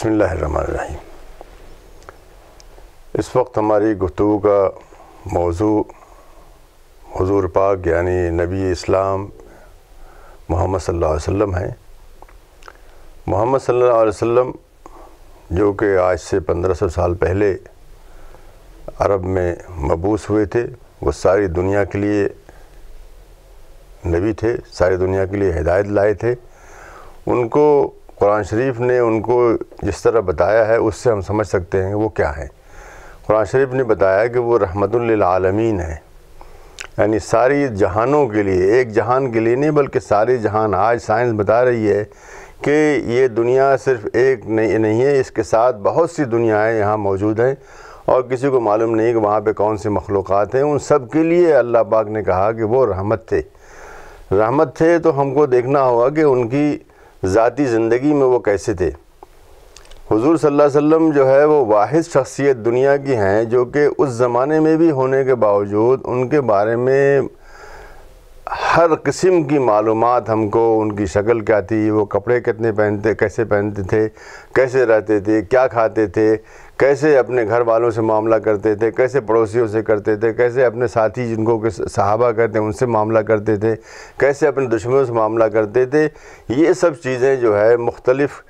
بسم اللہ الرحمن الرحیم۔ اس وقت ہماری گفتگو کا موضوع، حضور پاک یعنی نبی اسلام محمد صلی اللہ علیہ وسلم ہیں۔ محمد صلی اللہ علیہ وسلم جو کہ آج سے پندرہ سو سال پہلے عرب میں مبوس ہوئے تھے، وہ ساری دنیا کے لیے نبی تھے، ساری دنیا کے لیے ہدایت لائے تھے۔ ان کو قرآن شریف نے ان کو جس طرح بتایا ہے، اس سے ہم سمجھ سکتے ہیں کہ وہ کیا ہیں۔ قرآن شریف نے بتایا کہ وہ رحمت للعالمین ہیں۔ یعنی ساری جہانوں کے لیے، ایک جہان کے لیے نہیں، بلکہ ساری جہان آج سائنس بتا رہی ہے کہ یہ دنیا صرف ایک نہیں ہے، اس کے ساتھ بہت سی دنیایں یہاں موجود ہیں۔ اور کسی کو معلوم نہیں کہ وہاں پہ کون سی مخلوقات ہیں۔ ان سب کے لیے اللہ پاک نے کہا کہ وہ رحمت تھے۔ رحمت تھے تو ہم کو دیکھنا ہوگا کہ ان کی ذاتی زندگی میں وہ کیسے تھے؟ حضور صلی اللہ علیہ وسلم جو ہے وہ واحد شخصیت دنیا کی ہیں جو کہ اس زمانے میں بھی ہونے کے باوجود ان کے بارے میں ہر قسم کی معلومات ہم کو ان کی شکل کیا تھی، وہ کپڑے کتنے پہنتے، کیسے پہنتے تھے، کیسے رہتے تھے، کیا کھاتے تھے کیسے اپنے گھر والوں سے معاملہ کرتے تھے، کیسے پڑوسیوں سے کرتے تھے، کیسے اپنے ساتھی جن کو صحابہ کہتے ہیں، ان سے معاملہ کرتے تھے، کیسے اپنے دشمنوں سے معاملہ کرتے تھے، یہ سب چیزیں جو ہے مختلف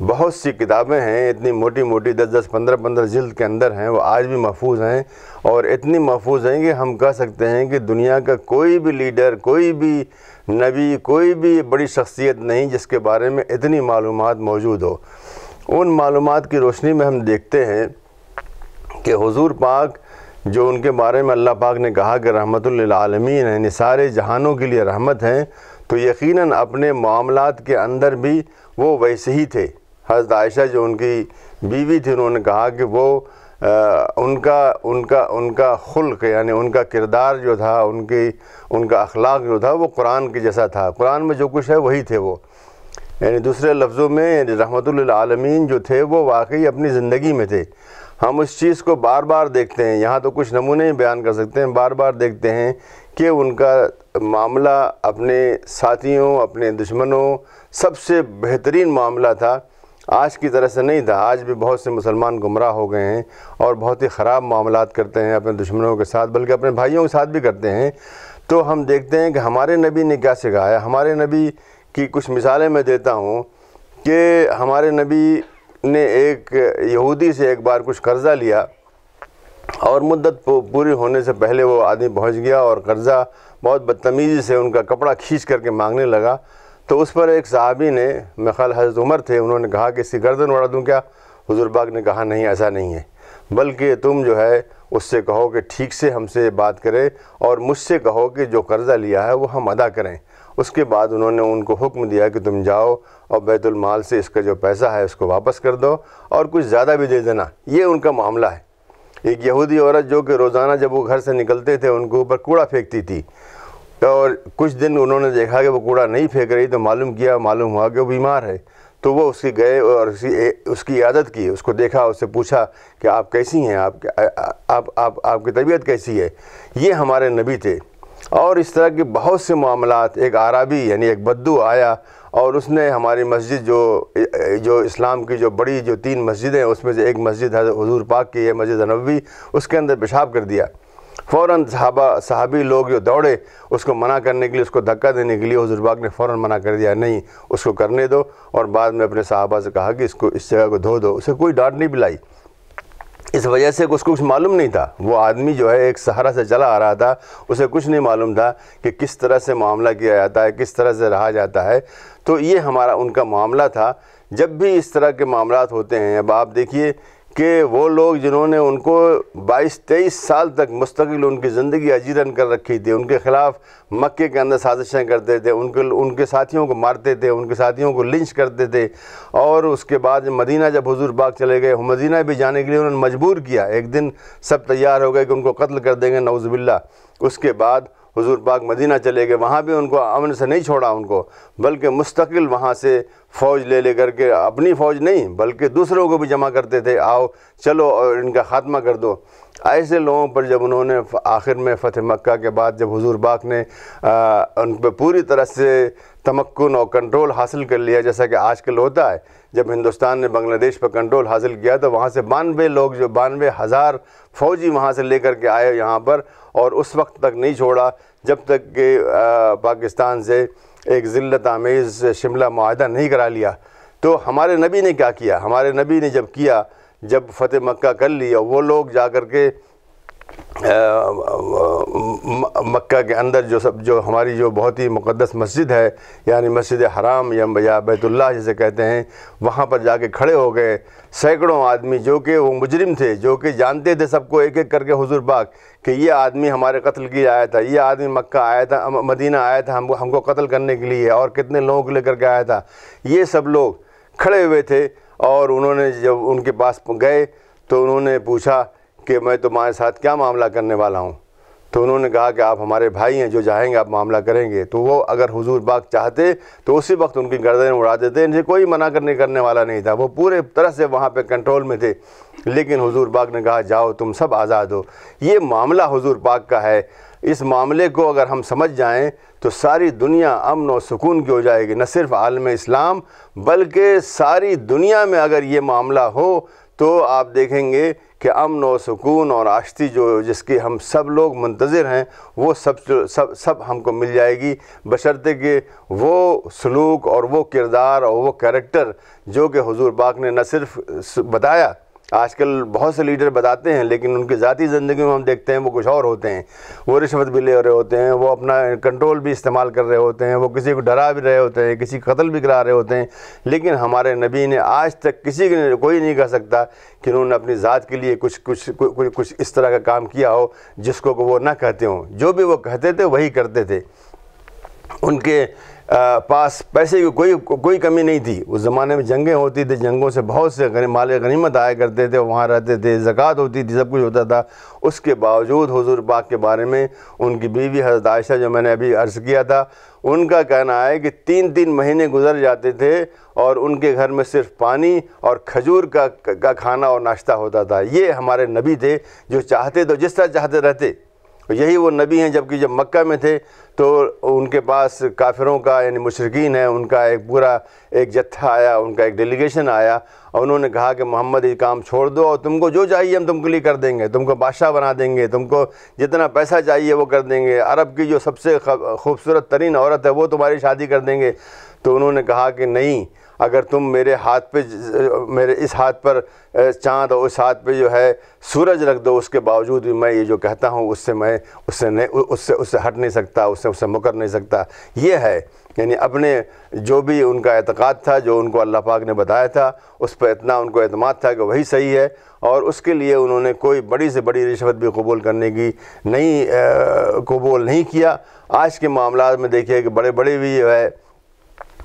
بہت سی کتابیں ہیں، اتنی موٹی موٹی دس دس پندرہ پندرہ جلد کے اندر ہیں، وہ آج بھی محفوظ ہیں اور اتنی محفوظ ہیں کہ ہم کہہ سکتے ہیں کہ دنیا کا کوئی بھی لیڈر، کوئی بھی نبی، کوئی بھی بڑی شخصیت نہیں جس کے بارے میں اتنی معلومات موجود ہو۔ ان معلومات کی روشنی میں ہم دیکھتے ہیں کہ حضور پاک جو ان کے بارے میں اللہ پاک نے کہا کہ رحمت للعالمین یعنی سارے جہانوں کے لیے رحمت ہیں، تو یقیناً اپنے معاملات کے اندر بھی وہ ویسے ہی تھے۔ حضرت عائشہ جو ان کی بیوی تھی، انہوں نے کہا کہ وہ ان کا ان کا ان کا خلق یعنی ان کا کردار جو تھا، ان کی، ان کا اخلاق جو تھا، وہ قرآن کے جیسا تھا۔ قرآن میں جو کچھ ہے وہی تھے وہ۔ یعنی دوسرے لفظوں میں یعنی رحمت للعالمین جو تھے، وہ واقعی اپنی زندگی میں تھے۔ ہم اس چیز کو بار بار دیکھتے ہیں، یہاں تو کچھ نمونے بیان کر سکتے ہیں۔ بار بار دیکھتے ہیں کہ ان کا معاملہ اپنے ساتھیوں، اپنے دشمنوں سب سے بہترین معاملہ تھا۔ آج کی طرح سے نہیں تھا۔ آج بھی بہت سے مسلمان گمراہ ہو گئے ہیں اور بہت ہی خراب معاملات کرتے ہیں اپنے دشمنوں کے ساتھ، بلکہ اپنے بھائیوں کے ساتھ بھی کرتے ہیں۔ تو ہم دیکھتے ہیں کہ ہمارے نبی نے کیا سکھایا۔ ہمارے نبی کی کچھ مثالیں میں دیتا ہوں کہ ہمارے نبی نے ایک یہودی سے ایک بار کچھ قرضہ لیا اور مدت پوری ہونے سے پہلے وہ آدمی پہنچ گیا اور قرضہ بہت بدتمیزی سے ان کا کپڑا کھینچ کر کے مانگنے لگا۔ تو اس پر ایک صحابی نے میں حضرت عمر تھے، انہوں نے کہا کہ اس کی گردن اڑا دوں کیا؟ حضور باغ نے کہا، نہیں، ایسا نہیں ہے۔ بلکہ تم جو ہے، اس سے کہو کہ ٹھیک سے ہم سے بات کرے اور مجھ سے کہو کہ جو قرضہ لیا ہے وہ ہم ادا کریں۔ اس کے بعد انہوں نے ان کو حکم دیا کہ تم جاؤ اور بیت المال سے اس کا جو پیسہ ہے اس کو واپس کر دو اور کچھ زیادہ بھی دے دینا۔ یہ ان کا معاملہ ہے۔ ایک یہودی عورت جو کہ روزانہ جب وہ گھر سے نکلتے تھے، ان کے اوپر کوڑا پھینکتی تھی۔ اور کچھ دن انہوں نے دیکھا کہ وہ کوڑا نہیں پھینک رہی تو معلوم کیا، معلوم ہوا کہ وہ بیمار ہے۔ تو وہ اس کی گئے اور اس کی عادت کی، اس کو دیکھا، اس سے پوچھا کہ آپ کیسی ہیں؟ آپ آپ آپ آپ کی طبیعت کیسی ہے؟ یہ ہمارے نبی تھے۔ اور اس طرح کے بہت سے معاملات، ایک عربی یعنی ایک بدو آیا اور اس نے ہماری مسجد جو جو اسلام کی جو بڑی جو تین مسجدیں، اس میں سے ایک مسجد حضور پاک کی ہے مسجد نبوی، اس کے اندر پیشاب کر دیا۔ فوراً صحابہ، صحابی لوگ جو دوڑے، اس کو منع کرنے کے لیے، اس کو دھکا دینے کے لیے حضور پاک نے فوراً منع کر دیا، نہیں، اس کو کرنے دو۔ اور بعد میں اپنے صحابہ سے کہا کہ اس کو، اس جگہ کو دھو دو، اسے کوئی ڈانٹ نہیں پلائی اس وجہ سے اس کو کچھ معلوم نہیں تھا۔ وہ آدمی جو ہے ایک سہارا سے چلا آ رہا تھا، اسے کچھ نہیں معلوم تھا کہ کس طرح سے معاملہ کیا جاتا ہے، کس طرح سے رہا جاتا ہے۔ تو یہ ہمارا ان کا معاملہ تھا۔ جب بھی اس طرح کے معاملات ہوتے ہیں، اب آپ دیکھیے کہ وہ لوگ جنہوں نے ان کو بائیس تیئیس سال تک مستقل ان کی زندگی اجیرن کر رکھی تھی، ان کے خلاف مکے کے اندر سازشیں کرتے تھے، ان کے ان کے ساتھیوں کو مارتے تھے، ان کے ساتھیوں کو لنچ کرتے تھے، اور اس کے بعد مدینہ جب حضور باغ چلے گئے مدینہ بھی جانے کے لیے انہوں نے مجبور کیا، ایک دن سب تیار ہو گئے کہ ان کو قتل کر دیں گے، نعوذ باللہ۔ اس کے بعد حضور پاک مدینہ چلے گئے، وہاں بھی ان کو امن سے نہیں چھوڑا ان کو، بلکہ مستقل وہاں سے فوج لے لے کر کے اپنی فوج نہیں، بلکہ دوسروں کو بھی جمع کرتے تھے، آؤ چلو اور ان کا خاتمہ کر دو۔ ایسے لوگوں پر جب انہوں نے آخر میں فتح مکہ کے بعد جب حضور پاک نے ان پہ پوری طرح سے تمکن اور کنٹرول حاصل کر لیا، جیسا کہ آج کل ہوتا ہے۔ جب ہندوستان نے بنگلہ دیش پر کنٹرول حاصل کیا تو وہاں سے بانوے لوگ، جو بانوے ہزار فوجی وہاں سے لے کر کے آئے یہاں پر اور اس وقت تک نہیں چھوڑا، جب تک کہ پاکستان سے ایک ذلت آمیز شملہ معاہدہ نہیں کرا لیا۔ تو ہمارے نبی نے کیا کیا؟ ہمارے نبی نے جب کیا، جب فتح مکہ کر لیا وہ لوگ جا کر کے مکہ کے اندر جو سب، جو ہماری جو بہت ہی مقدس مسجد ہے یعنی مسجد حرام یا بیت اللہ جسے کہتے ہیں، وہاں پر جا کے کھڑے ہو گئے۔ سینکڑوں آدمی، جو کہ وہ مجرم تھے، جو کہ جانتے تھے سب کو ایک ایک کر کے حضور پاک، کہ یہ آدمی ہمارے قتل کی آیا تھا، یہ آدمی مکہ آیا تھا مدینہ آیا تھا، ہم ہم کو قتل کرنے کے لیے، اور کتنے لوگوں کو لے کر کے آیا تھا۔ یہ سب لوگ کھڑے ہوئے تھے، اور انہوں نے جب ان کے پاس گئے، تو انہوں نے پوچھا کہ میں تمہارے ساتھ کیا معاملہ کرنے والا ہوں؟ تو انہوں نے کہا کہ آپ ہمارے بھائی ہیں جو چاہیں گے، آپ معاملہ کریں گے۔ تو وہ اگر حضور باغ چاہتے تو اسی وقت ان کی گردن اڑا دیتے۔ ان سے کوئی منع کرنے کرنے والا نہیں تھا۔ وہ پورے طرح سے وہاں پہ کنٹرول میں تھے۔ لیکن حضور باغ نے کہا، جاؤ تم سب آزاد ہو۔ یہ معاملہ حضور پاک کا ہے۔ اس معاملے کو اگر ہم سمجھ جائیں تو ساری دنیا امن و سکون کی ہو جائے گی۔ نہ صرف عالم اسلام، بلکہ ساری دنیا میں اگر یہ معاملہ ہو تو آپ دیکھیں گے کہ امن و سکون اور آشتی جو جس کی ہم سب لوگ منتظر ہیں، وہ سب سب سب ہم کو مل جائے گی۔ بشرطے کہ وہ سلوک اور وہ کردار اور وہ کریکٹر جو کہ حضور پاک نے نہ صرف بتایا آج کل بہت سے لیڈر بتاتے ہیں، لیکن ان کی ذاتی زندگی میں ہم دیکھتے ہیں وہ کچھ اور ہوتے ہیں۔ وہ رشوت بھی لے رہے ہوتے ہیں، وہ اپنا کنٹرول بھی استعمال کر رہے ہوتے ہیں، وہ کسی کو ڈرا بھی رہے ہوتے ہیں، کسی قتل بھی کرا رہے ہوتے ہیں۔ لیکن ہمارے نبی نے آج تک کسی کے کوئی نہیں کہہ سکتا کہ انہوں نے اپنی ذات کے لیے کچھ کچھ کچھ اس طرح کا کام کیا ہو، جس کو وہ نہ کہتے ہوں۔ جو بھی وہ کہتے تھے، وہی کرتے تھے۔ ان کے پاس پیسے کی کوئی کوئی کمی نہیں تھی۔ اس زمانے میں جنگیں ہوتی تھیں، جنگوں سے بہت سے مال غنیمت آیا کرتے تھے، وہاں رہتے تھے، زکوٰۃ ہوتی تھی، سب کچھ ہوتا تھا۔ اس کے باوجود حضور پاک کے بارے میں ان کی بیوی حضرت عائشہ، جو میں نے ابھی عرض کیا تھا، ان کا کہنا ہے کہ تین تین مہینے گزر جاتے تھے اور ان کے گھر میں صرف پانی اور کھجور کا کھانا اور ناشتہ ہوتا تھا۔ یہ ہمارے نبی تھے جو چاہتے تو جس طرح چاہتے رہتے۔ یہی وہ نبی ہیں، جبکہ جب مکہ میں تھے تو ان کے پاس کافروں کا یعنی مشرقین ہے ان کا ایک پورا ایک جتھا آیا، ان کا ایک ڈیلیگیشن آیا اور انہوں نے کہا کہ محمد، یہ کام چھوڑ دو اور تم کو جو چاہیے ہم تم کے لیے کر دیں گے، تم کو بادشاہ بنا دیں گے، تم کو جتنا پیسہ چاہیے وہ کر دیں گے، عرب کی جو سب سے خوبصورت ترین عورت ہے وہ تمہاری شادی کر دیں گے۔ تو انہوں نے کہا کہ نہیں اگر تم میرے ہاتھ پہ میرے اس ہاتھ پر چاند اور اس ہاتھ پہ جو ہے سورج رکھ دو، اس کے باوجود بھی میں یہ جو کہتا ہوں، اس سے میں، اس سے نہیں، اس سے اس سے ہٹ نہیں سکتا، اس سے اس سے مکر نہیں سکتا۔ یہ ہے یعنی اپنے جو بھی ان کا اعتقاد تھا، جو ان کو اللہ پاک نے بتایا تھا، اس پہ اتنا ان کو اعتماد تھا کہ وہی صحیح ہے۔ اور اس کے لیے انہوں نے کوئی بڑی سے بڑی رشوت بھی قبول کرنے کی نہیں قبول نہیں کیا۔ آج کے معاملات میں دیکھیے کہ بڑے بڑے بھی جو ہے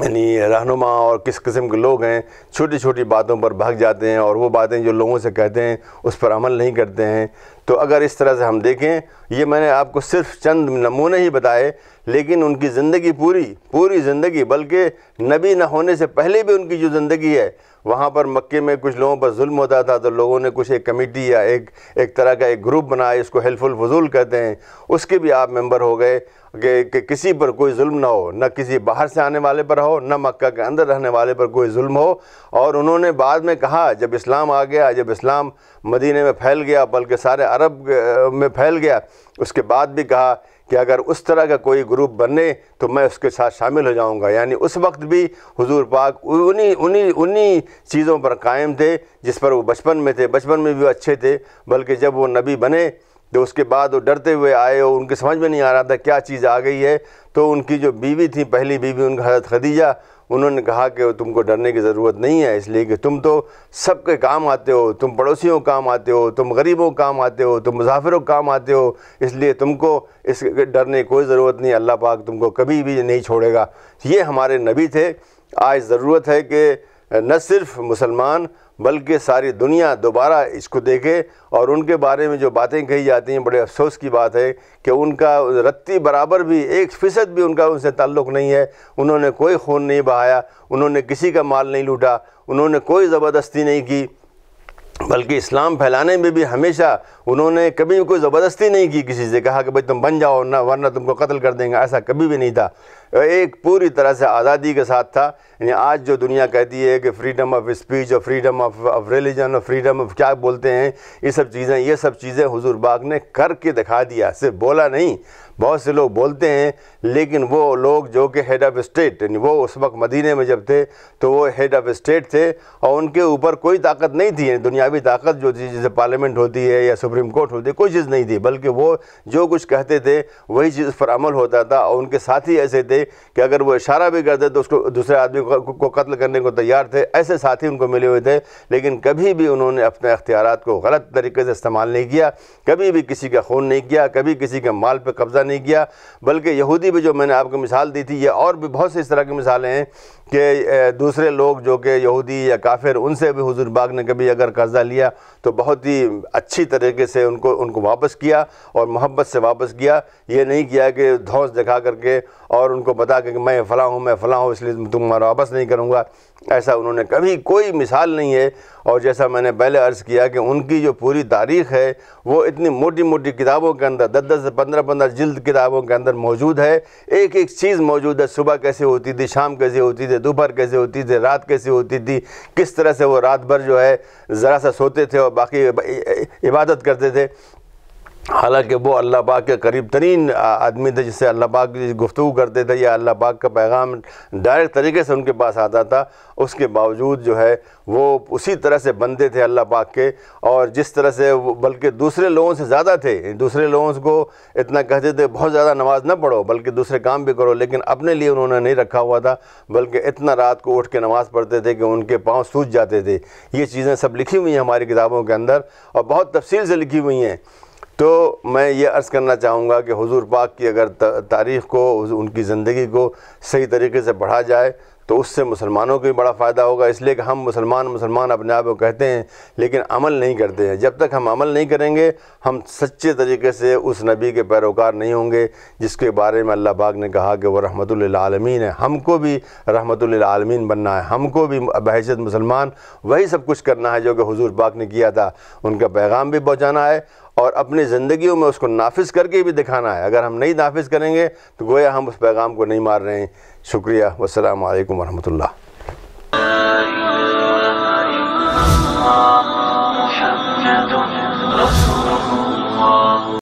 یعنی رہنما اور کس قسم کے لوگ ہیں، چھوٹی چھوٹی باتوں پر بھاگ جاتے ہیں اور وہ باتیں جو لوگوں سے کہتے ہیں، اس پر عمل نہیں کرتے ہیں۔ تو اگر اس طرح سے ہم دیکھیں، یہ میں نے آپ کو صرف چند نمونے ہی بتائے، لیکن ان کی زندگی پوری پوری زندگی، بلکہ نبی نہ ہونے سے پہلے بھی ان کی جو زندگی ہے وہاں پر مکے میں کچھ لوگوں پر ظلم ہوتا تھا تو لوگوں نے کچھ ایک کمیٹی یا ایک ایک طرح کا ایک گروپ بنایا، اس کو ہیلف الفضول کہتے ہیں۔ اس کے بھی آپ ممبر ہو گئے کہ کہ کسی پر کوئی ظلم نہ ہو، نہ کسی باہر سے آنے والے پر ہو، نہ مکہ کے اندر رہنے والے پر کوئی ظلم ہو۔ اور انہوں نے بعد میں کہا، جب اسلام آ گیا، جب اسلام مدینہ میں پھیل گیا، بلکہ سارے عرب میں پھیل گیا، اس کے بعد بھی کہا کہ اگر اس طرح کا کوئی گروپ بنے تو میں اس کے ساتھ شامل ہو جاؤں گا۔ یعنی اس وقت بھی حضور پاک انہی انہی انہی چیزوں پر قائم تھے جس پر وہ بچپن میں تھے۔ بچپن میں بھی وہ اچھے تھے، بلکہ جب وہ نبی بنے تو اس کے بعد وہ ڈرتے ہوئے آئے اور ان کے سمجھ میں نہیں آ رہا تھا کیا چیز آ گئی ہے۔ تو ان کی جو بیوی تھی پہلی بیوی ان کا حضرت خدیجہ انہوں نے کہا کہ تم کو ڈرنے کی ضرورت نہیں ہے، اس لیے کہ تم تو سب کے کام آتے ہو، تم پڑوسیوں کام آتے ہو، تم غریبوں کام آتے ہو، تم مسافروں کام آتے ہو، اس لیے تم کو اس ڈرنے کی کوئی ضرورت نہیں، اللہ پاک تم کو کبھی بھی نہیں چھوڑے گا۔ یہ ہمارے نبی تھے۔ آج ضرورت ہے کہ نہ صرف مسلمان بلکہ ساری دنیا دوبارہ اس کو دیکھے اور ان کے بارے میں جو باتیں کہی جاتی ہیں، بڑے افسوس کی بات ہے کہ ان کا رتی برابر بھی ایک فیصد بھی ان کا ان سے تعلق نہیں ہے۔ انہوں نے کوئی خون نہیں بہایا، انہوں نے کسی کا مال نہیں لوٹا، انہوں نے کوئی زبردستی نہیں کی۔ بلکہ اسلام پھیلانے میں بھی ہمیشہ انہوں نے کبھی کوئی زبردستی نہیں کی کسی سے، کہا کہ بھائی تم بن جاؤ، نہ، ورنہ تم کو قتل کر دیں گے، ایسا کبھی بھی نہیں تھا۔ ایک پوری طرح سے آزادی کے ساتھ تھا۔ یعنی آج جو دنیا کہتی ہے کہ فریڈم آف اسپیچ اور فریڈم آف آف ریلیجن اور فریڈم آف کیا بولتے ہیں، یہ سب چیزیں، یہ سب چیزیں حضور باغ نے کر کے دکھا دیا، صرف بولا نہیں۔ بہت سے لوگ بولتے ہیں، لیکن وہ لوگ جو کہ ہیڈ آف اسٹیٹ یعنی وہ اس وقت مدینہ میں جب تھے، تو وہ ہیڈ آف اسٹیٹ تھے اور ان کے اوپر کوئی طاقت نہیں تھی۔ یعنی دنیاوی طاقت جو تھی، جیسے پارلیمنٹ ہوتی ہے یا سپریم کورٹ ہوتی ہے، کوئی چیز نہیں تھی۔ بلکہ وہ جو کچھ کہتے تھے، وہی چیز پر عمل ہوتا تھا اور ان کے ساتھی ایسے تھے کہ اگر وہ اشارہ بھی کرتے تو اس کو دوسرے آدمی کو قتل کرنے کو تیار تھے۔ ایسے ساتھی ان کو ملے ہوئے تھے، لیکن کبھی بھی انہوں نے اپنے اختیارات کو غلط طریقے سے استعمال نہیں کیا، کبھی بھی کسی کا خون نہیں کیا، کبھی کسی کے مال پہ قبضہ نہیں کیا، بلکہ یہودی بھی جو میں نے آپ کو مثال دی تھی، یہ اور بھی بہت سی اس طرح کی مثالیں ہیں۔ کہ دوسرے لوگ جو کہ یہودی یا کافر، ان سے بھی حضور باغ نے کبھی اگر قرضہ لیا تو بہت ہی اچھی طریقے سے ان کو ان کو واپس کیا اور محبت سے واپس کیا۔ یہ نہیں کیا کہ دھوس دکھا کر کے اور ان کو بتا کہ میں فلاں ہوں، میں فلاں ہوں، اس لیے تمہارا واپس نہیں کروں گا۔ ایسا انہوں نے کبھی کوئی مثال نہیں ہے۔ اور جیسا میں نے پہلے عرض کیا کہ ان کی جو پوری تاریخ ہے، وہ اتنی موٹی موٹی کتابوں کے اندر، دس دس پندرہ پندرہ جلد کتابوں کے اندر موجود ہے۔ ایک ایک چیز موجود ہے۔ صبح کیسے ہوتی تھی، شام کیسے ہوتی تھی دوپہر کیسے ہوتی تھی، رات کیسے ہوتی تھی، کس طرح سے وہ رات بھر جو ہے ذرا سا سوتے تھے اور باقی عبادت کرتے تھے۔ حالانکہ وہ اللہ پاک کے قریب ترین آدمی تھے جس سے اللہ پاک گفتگو کرتے تھے، یا اللہ پاک کا پیغام ڈائریکٹ طریقے سے ان کے پاس آتا تھا، اس کے باوجود جو ہے وہ اسی طرح سے بندے تھے اللہ پاک کے۔ اور جس طرح سے بلکہ دوسرے لوگوں سے زیادہ تھے، دوسرے لوگوں کو اتنا کہتے تھے، بہت زیادہ نماز نہ پڑھو، بلکہ دوسرے کام بھی کرو، لیکن اپنے لیے انہوں نے نہیں رکھا ہوا تھا، بلکہ اتنا رات کو اٹھ کے نماز پڑھتے تھے کہ ان کے پاؤں سوج جاتے تھے۔ یہ چیزیں سب لکھی ہوئی ہیں ہماری کتابوں کے اندر، اور بہت تفصیل سے لکھی ہوئی ہیں۔ تو میں یہ عرض کرنا چاہوں گا کہ حضور پاک کی اگر تاریخ کو، ان کی زندگی کو صحیح طریقے سے پڑھا جائے تو اس سے مسلمانوں کو بھی بڑا فائدہ ہوگا، اس لیے کہ ہم مسلمان مسلمان اپنے آپ کو کہتے ہیں، لیکن عمل نہیں کرتے ہیں۔ جب تک ہم عمل نہیں کریں گے، ہم سچے طریقے سے اس نبی کے پیروکار نہیں ہوں گے، جس کے بارے میں اللہ پاک نے کہا کہ وہ رحمت للعالمین ہے۔ ہم کو بھی رحمت للعالمین بننا ہے۔ ہم کو بھی بحیثیت مسلمان، وہی سب کچھ کرنا ہے جو کہ حضور پاک نے کیا تھا۔ ان کا پیغام بھی پہنچانا ہے اور اپنی زندگیوں میں اس کو نافذ کر کے بھی دکھانا ہے۔ اگر ہم نہیں نافذ کریں گے، تو گویا ہم اس پیغام کو نہیں مار رہے ہیں۔ شکریہ والسلام علیکم ورحمۃ اللہ